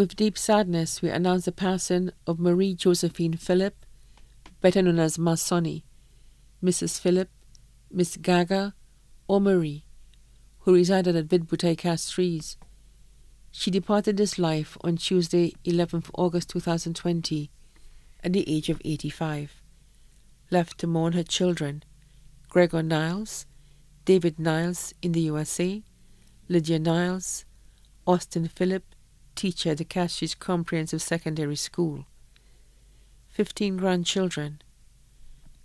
With deep sadness, we announce the passing of Marie Josephine Phillip, better known as Masoni, Mrs. Phillip, Miss Gaga, or Marie, who resided at Vide Bouteille Castries. She departed this life on Tuesday, 11th August 2020, at the age of 85, left to mourn her children, Gregor Niles, David Niles in the USA, Lydia Niles, Austin Phillip, teacher at the Castries Comprehensive Secondary School, 15 grandchildren,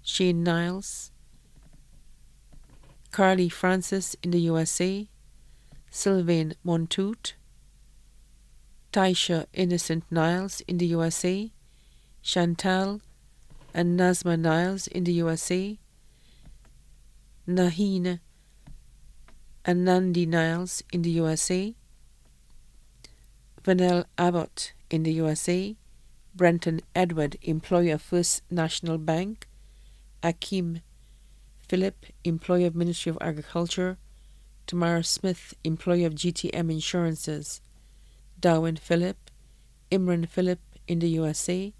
Shane Niles, Carly Francis in the USA, Sylvain Montoute, Taisha Innocent Niles in the USA, Chantal and Nazma Niles in the USA, Naheen and Nandi Niles in the USA, Vanel Abbott in the USA, Brenton Edward, employer of First National Bank, Akim Philip, employer of Ministry of Agriculture, Tamara Smith, employer of GTM Insurances, Darwin Philip, Imran Philip in the USA,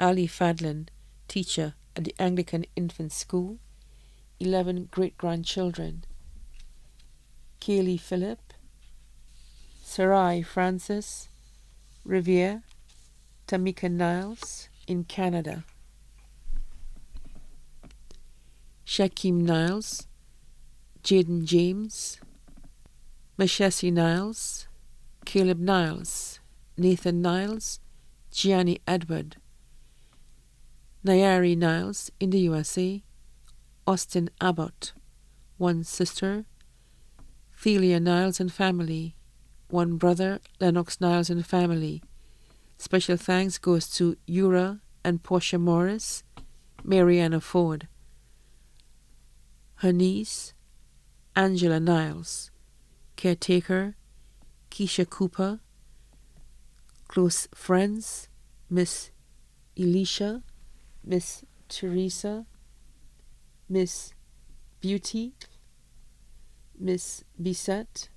Ali Fadlin, teacher at the Anglican Infant School, 11 great grandchildren, Kaylee Philip, Sarai Francis, Riviere, Tamika Niles in Canada, Shaquem Niles, Jaden James, Mashesi Niles, Caleb Niles, Nathan Niles, Gianni Edward, Nayari Niles in the USA, Austin Abbott, one sister, Thelia Niles and family, one brother, Lennox Niles and family. Special thanks goes to Ura and Portia Morris, Mariana Ford. Her niece, Angela Niles, caretaker, Keisha Cooper, close friends, Miss Elisha, Miss Teresa, Miss Beauty, Miss Bissett,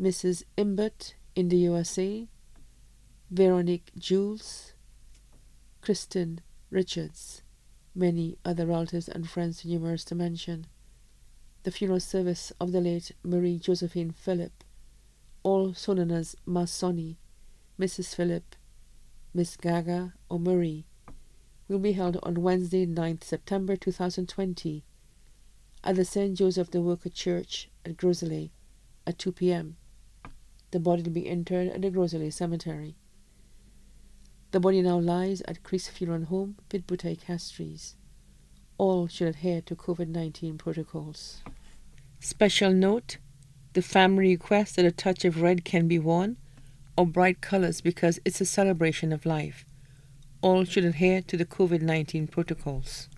Mrs. Imbert in the USA, Veronique Jules, Kristen Richards, many other relatives and friends numerous to mention. The funeral service of the late Marie Josephine Phillip, also known as Masoni, Mrs. Phillip, Miss Gaga, or Marie, will be held on Wednesday, 9th September 2020 at the St. Joseph the Worker Church at Gros Islet at 2 p.m. The body will be interred at the Gros Islet Cemetery. The body now lies at Chris Funeral Home, Vide Bouteille Castries. All should adhere to COVID 19 protocols. Special note the family requests that a touch of red can be worn or bright colors because it's a celebration of life. All should adhere to the COVID 19 protocols.